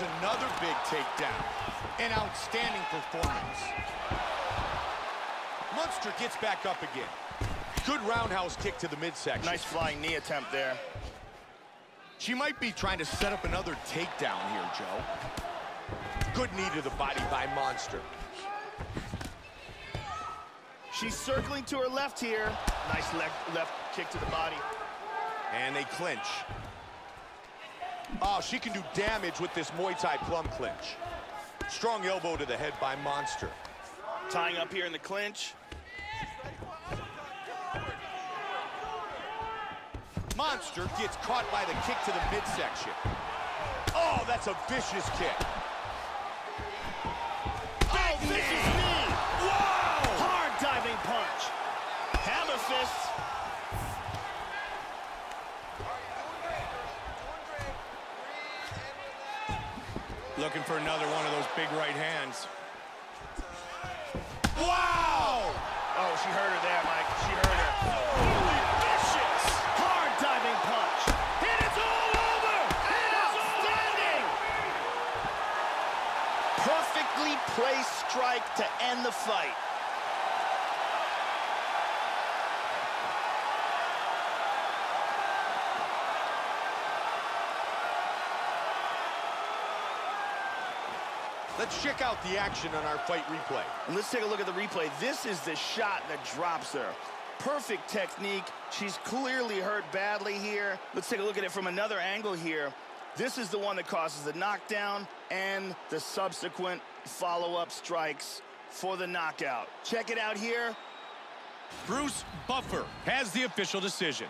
Another big takedown. An outstanding performance. Munster gets back up again. Good roundhouse kick to the midsection. Nice flying knee attempt there. She might be trying to set up another takedown here, Joe. Good knee to the body by Monster. She's circling to her left here. Nice left, left kick to the body. And they clinch. Oh, she can do damage with this Muay Thai plum clinch. Strong elbow to the head by Monster. Tying up here in the clinch. Monster gets caught by the kick to the midsection. Oh, that's a vicious kick. Oh, vicious knee. Whoa! Hard diving punch. Hammer fist. Looking for another one of those big right hands. Wow! Oh, she hurt her there, Mike. She hurt her. Vicious. Hard diving punch. And it's all over. And outstanding. Perfectly placed strike to end the fight. Let's check out the action on our fight replay. And let's take a look at the replay. This is the shot that drops her. Perfect technique. She's clearly hurt badly here. Let's take a look at it from another angle here. This is the one that causes the knockdown and the subsequent follow-up strikes for the knockout. Check it out here. Bruce Buffer has the official decision.